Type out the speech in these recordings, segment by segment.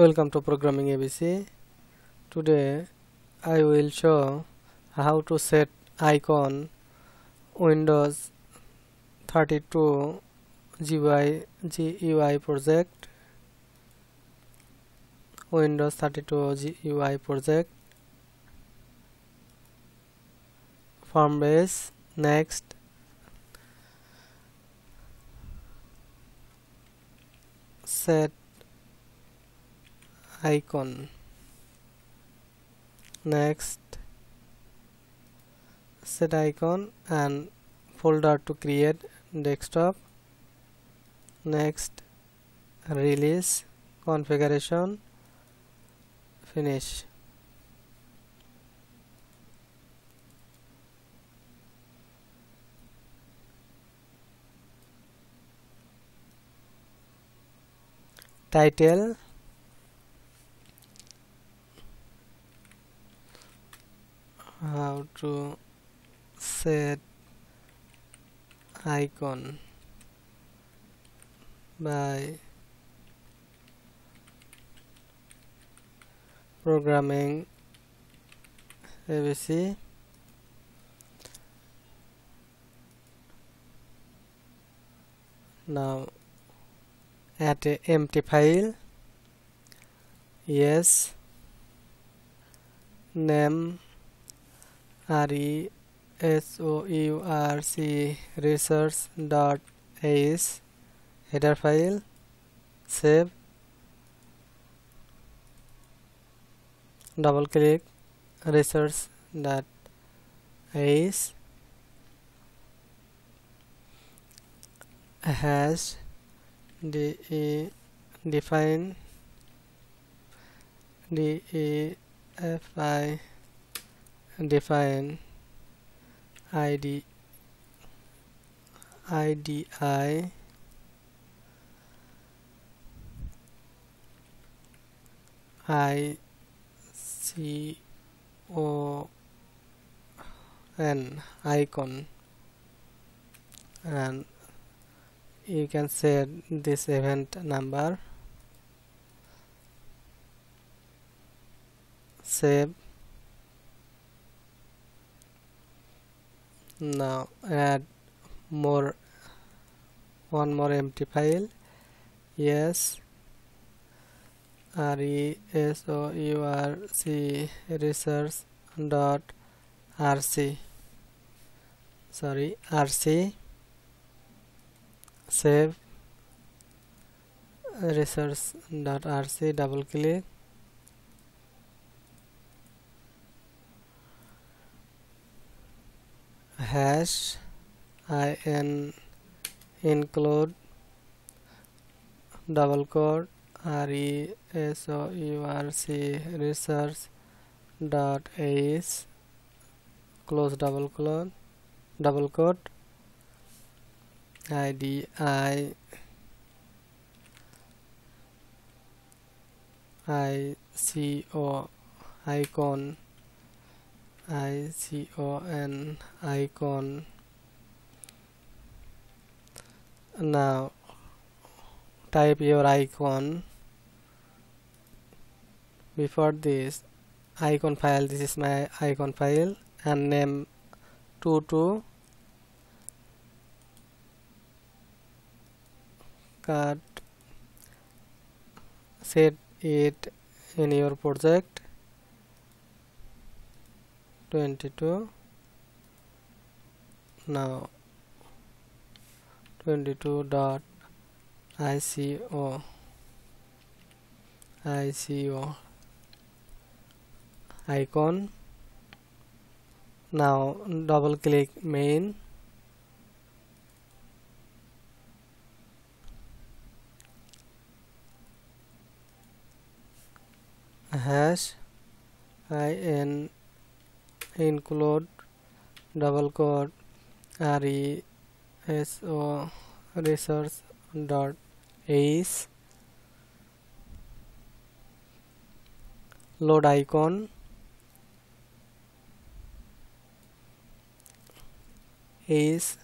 Welcome to Programming ABC. Today I will show how to set icon Windows 32 GUI GUI project. Windows 32 GUI project. Form base next. Set icon. Next. Set icon and folder to create desktop. Next. Release. Configuration. Finish. Title to set icon by programming ABC now add a empty file. Yes. Name r e s o u r c resource dot is header file save double click resource dot is hash de define d e f i define id idi i c o n icon. And you can set this event number. Save now add more one more empty file. Yes. R e s o u r c resource dot rc sorry rc save. Resource dot rc double click hash in include double quote r e s o u r c research dot is close double quote double quote id i i c o icon icon icon. Now type your icon. Before this icon file this is my icon file and name 22 cut. Set it in your project 22 now 22 dot ico ico icon. Now double click main. Hash in include double quote r e s o resource dot is load icon is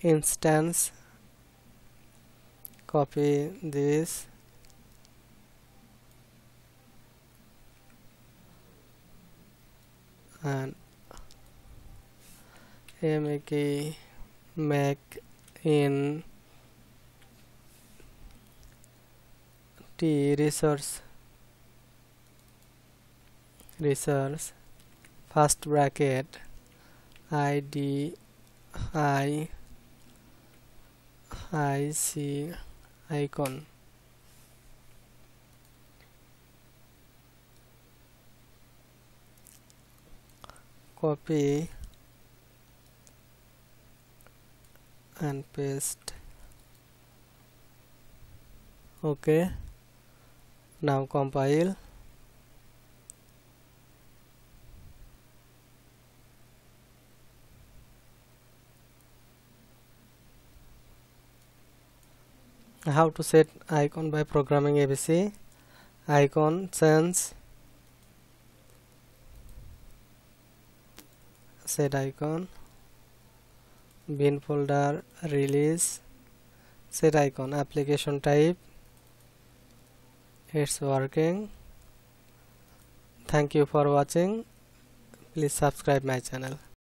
instance. Copy this and make make in t resource resource first bracket id i i c icon copy and paste. Okay. Now compile. How to set icon by programming abc icon sense set icon bin folder release set icon application type it's working thank you for watching please subscribe my channel